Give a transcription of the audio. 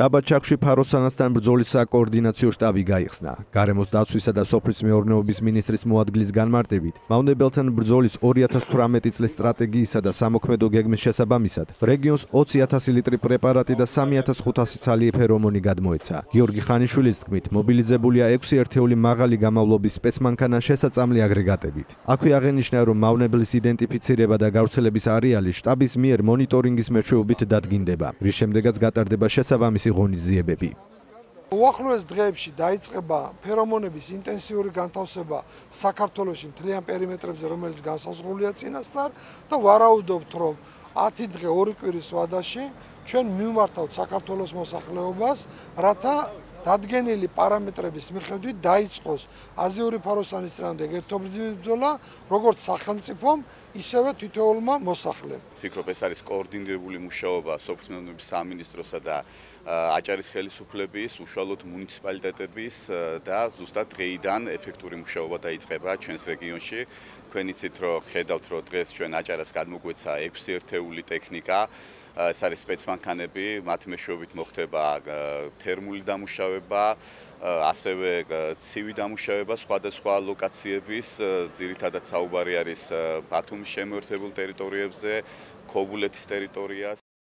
დაბა ჩაქვში ფაროსანასთან ბრძოლის საკოორდინაციო შტაბი გაიხსნა. გარემოს დაცვისა და სოფლის მეურნეობის მინისტრის მოადგილის განმარტებით, მავნებელთან ბრძოლის 2018 წლის სტრატეგიისა და სამოქმედო გეგმის შესაბამისად, რეგიონს 20000 ლიტრი პრეპარატი და 3500 ცალი ფერომონი გადმოეცა. გიორგი ხანიშვილის თქმით, მობილიზებულია 6 ერთეული მაღალი გამავლობის სპეცმანქანა შესაწამლი აგრეგატებით. აქვე აღენიშნა, რომ მავნებლის იდენტიფიცირება და გავრცელების არეალი შტაბის მიერ მონიტორინგის მეშვეობით დადგინდება, რის შემდეგაც გატარდება შესაბამისი ღონისძიებები. უახლოეს დღეებში დაიწყება ფერომონების ინტენსიური განთავსება საქართველოს მთლიან პერიმეტრებზე, რომელიც განსაზღვრულია წინასწარ და ვარაუდობთ, რომ 10 დღე ორი კვირის ვადაში ჩვენ მივმართავთ საქართველოს მოსახლეობას, რათა დადგენილი პარამეტრების მიხედვით დაიწყოს აზიური ფაროსანის წინააღმდეგ ერთობრძივი ბრძოლა, როგორც სახელმწიფომ, ისევე თითოეულმა მოსახლემ. ფიქრობ, ეს არის კოორდინირებული მუშაობა სოფლის სამინისტროსა და აჭარის ხელისუფლების, უშუალოდ მუნიციპალიტეტების და ზუსტად დღეიდან ეფექტური მუშაობა დაიწყება ჩვენს რეგიონში. თქვენ იცით, რომ ხედავთ, რომ დღეს ჩვენ აჭარას გადმოგვეცა 6 ერთეული ტექნიკა ეს არის სპეცმანქანები, მათ მეშვეობით მოხდება თერმული დამუშავება, ასევე ცივი დამუშავება სხვადასხვა ლოკაციების, ძირითადად საუბარი არის ბათუმის შემოერთებულ ტერიტორიებზე, ქობულეთის ტერიტორიას